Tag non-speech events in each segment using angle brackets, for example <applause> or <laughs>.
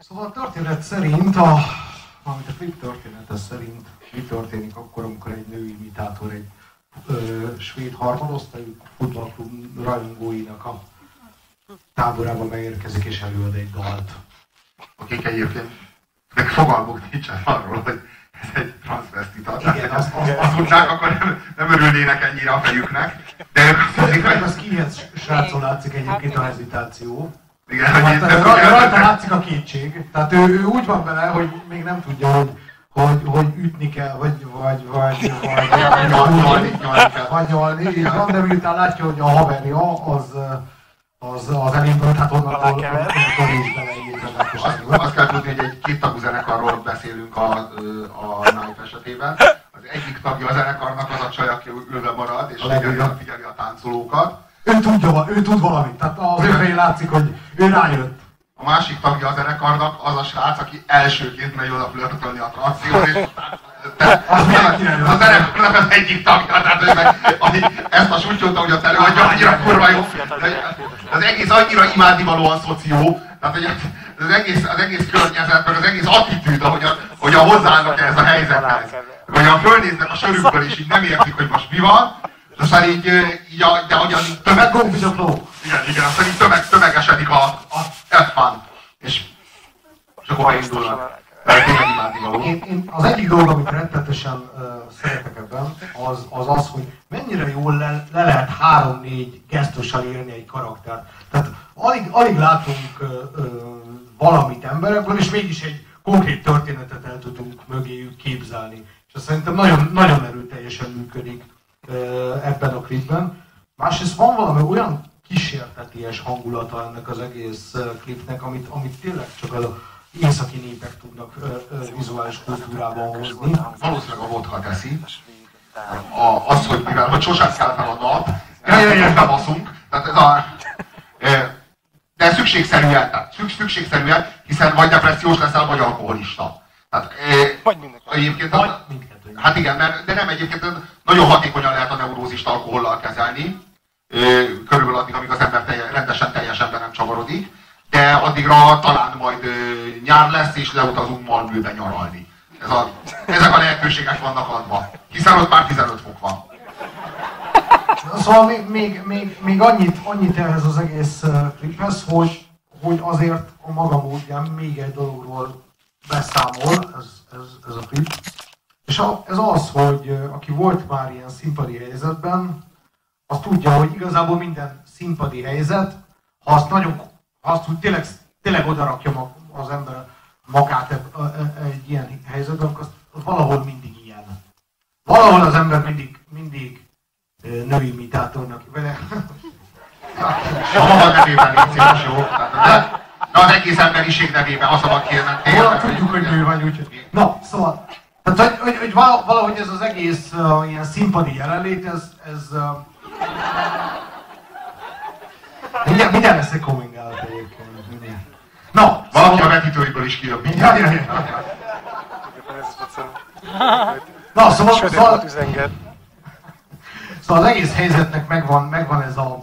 Szóval a történet szerint, a, amit a klip története szerint mi történik akkor, amikor egy nő imitátor egy ö, svéd harmadosztályú futballklub rajongóinak a táborában megérkezik és előad egy dalt. Akik egyébként meg fogalmuk nincsen arról, hogy ez egy transvestita. Igen, azt, azt, azt tudnák, akkor nem, nem örülnének ennyire a fejüknek. De ők azt Főleg mondják, az kihez srácon látszik egyébként a hezitáció. Igen, hogy Hát, itt rajta, látszik a kétség. Tehát ő, ő úgy van vele, hogy még nem tudja, hogy, hogy, hogy ütni kell, vagy, vagy, vagy, vagy, <laughs> vagy, vagy nyolni, így van, de miután látja, hogy a haverja az, az, az elindult, hát onnantól is beleindult Azt, kell tudni, hogy egy két tagú zenekarról beszélünk a, a Knife esetében. Az egyik tagja a zenekarnak az a csaj, aki ülve marad, és figyeli a táncolókat. Ő tudja, ő tud valamit, tehát az fején látszik, hogy ő rájött. A másik tagja a zenekarnak az a srác, aki elsőként megy oda flörtölni a transzciót, és Az király a zenekarnak az egyik tagja, tehát ő meg, aki ezt a sutyót, ahogy ott előadja, annyira kurva jó. Az egész annyira imádnivalóan szoció, tehát hogy az egész, az egész környezet, meg az egész attitűd, ahogy a, hogy a hozzáállnak ehhez a helyzethez. Hogy a fölnéznek a sörükből, és így nem értik, hogy most mi van, aztán így, ö, így a, de ahogyan így tömeg, igen, igen, aztán így tömeg, tömegesedik a, a F-fan. És, és akkor beindulnak. Én, én, az egyik dolog, amit rettetesen uh, szeretek ebben, az, az az, hogy mennyire jól le, le lehet három-négy gesztussal írni egy karaktert. Tehát alig, alig látunk uh, uh, valamit emberekből, és mégis egy konkrét történetet el tudunk mögéjük képzelni. És ez szerintem nagyon, nagyon erőteljesen működik ebben a klipben. Másrészt van valami olyan kísérteties hangulata ennek az egész klipnek, amit, amit tényleg csak az északi népek tudnak vizuális kultúrában hozni. Valószínűleg a vodka teszi. A, az, hogy mivel hogy sosem kell fel a nap, ezt nem baszunk. Tehát ez a, de szükségszerűen, tehát szüks- szükségszerűen, hiszen vagy depressziós leszel, vagy alkoholista. Tehát, Vagy mindkettő. egyébként, Vagy. Hát igen, mert, de nem egyébként nagyon hatékonyan lehet a neurózist alkohollal kezelni, körülbelül addig, amíg az ember telje, rendesen teljesen be nem csavarodik, de addigra talán majd nyár lesz, és leutazunk Malműbe nyaralni. Ez a, ezek a lehetőségek vannak adva, hiszen ott már 15 fok van. Szóval még, még, még, még annyit, annyit ehhez az egész kliphez, hogy, hogy azért a maga módján még egy dologról beszámol ez, ez, ez a klip. És ez az, hogy aki volt már ilyen színpadi helyzetben, az tudja, hogy igazából minden színpadi helyzet, ha azt nagyon, ha azt úgy tényleg, tényleg odarakja az ember magát egy ilyen helyzetben, akkor az valahol mindig ilyen. Valahol az ember mindig, mindig női imitátornak vele. <laughs> A maga nevében légy szíves, jó? Tehát, de, de az egész emberiség nevében az a kérnek Hol tudjuk, hogy nő vagy, úgyhogy... Na, szóval, tehát, hogy, hogy, hogy vala- valahogy ez az egész uh, ilyen színpadi jelenlét, ez... ez uh, mindjárt, mindjárt lesz egy coming out egyébként. Na, Valaki a szóval, vetítőiből is kijön mindjárt. ja, ja. Na, szóval, szóval. Szóval az egész helyzetnek megvan, megvan ez a...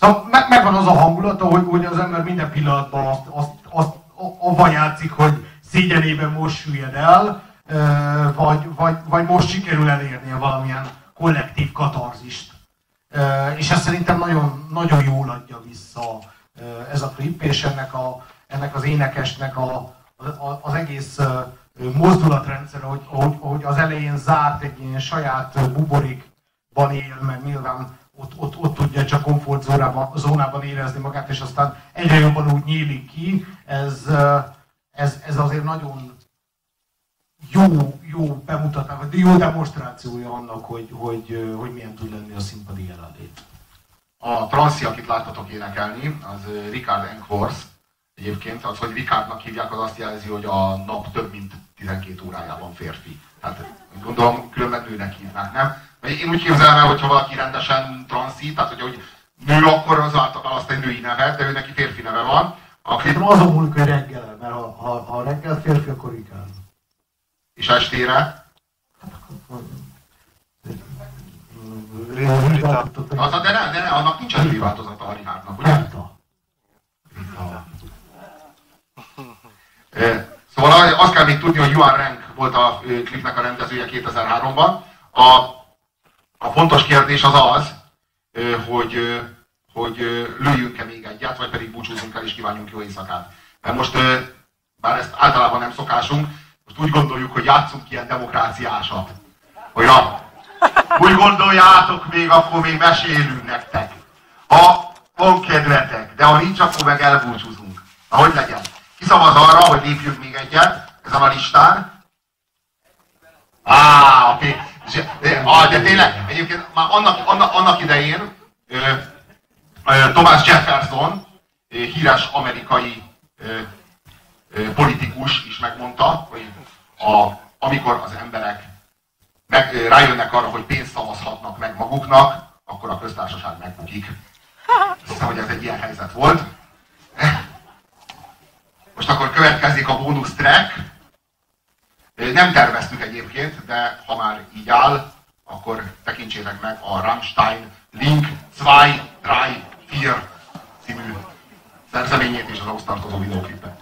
Szóval meg, megvan az a hangulata, hogy, hogy az ember minden pillanatban azt, azt, azt a- avval játszik, hogy szégyenében most süllyed el, vagy, vagy, vagy most sikerül elérnie valamilyen kollektív katarzist. És ez szerintem nagyon, nagyon jól adja vissza ez a klip, és ennek, a, ennek az énekesnek a, az egész ö, mozdulatrendszer, hogy, hogy, hogy az elején zárt egy ilyen saját ö, buborékban él, meg nyilván ott, ott, ott tudja csak komfortzónában zónában érezni magát, és aztán egyre jobban úgy nyílik ki, ez, ez, ez azért nagyon jó, jó bemutatás, vagy jó demonstrációja annak, hogy, hogy, hogy milyen tud lenni a színpadi jelenlét. A transzi, akit láttatok énekelni, az Richard Enkworth. Egyébként az, hogy Richardnak hívják, az azt jelzi, hogy a nap több mint 12 órájában férfi. Tehát gondolom különben nőnek hívnák, nem? Én úgy képzelem el, hogyha valaki rendesen transzi, tehát hogy, hogy nő, akkor az általában azt egy női nevet, de ő neki férfi neve van. Szerintem azon múlik, hogy reggel, mert ha, ha, ha reggel férfi, akkor Rikárd. és estére, Rita. az a, de, ne, de ne, annak nincsen női változata a Richardnak, ugye? Rita. Rita. Szóval azt kell még tudni, hogy Yuan Rank volt a klipnek a rendezője 2003-ban. A, a fontos kérdés az az, hogy, hogy lőjünk-e még egyet, vagy pedig búcsúzunk el és kívánjunk jó éjszakát. Mert most, bár ezt általában nem szokásunk, most úgy gondoljuk, hogy játszunk ilyen demokráciásat. Na, úgy gondoljátok még, akkor még mesélünk nektek. Ha van kedvetek, de ha nincs, akkor meg elbúcsúzunk. Na, hogy legyen? Kiszavaz arra, hogy lépjünk még egyet ezen a listán. Á, oké. Okay. Ah, de tényleg, egyébként már annak, annak, annak idején Thomas Jefferson, híres amerikai politikus is megmondta, hogy a, amikor az emberek meg, rájönnek arra, hogy pénzt szavazhatnak meg maguknak, akkor a köztársaság megbukik. Hiszem, hogy ez egy ilyen helyzet volt. Most akkor következik a bónusz track. Nem terveztük egyébként, de ha már így áll, akkor tekintsétek meg a Rammstein Link 2, 3, 4 civilizálni zemenyét és az osztálkozó videóklipet.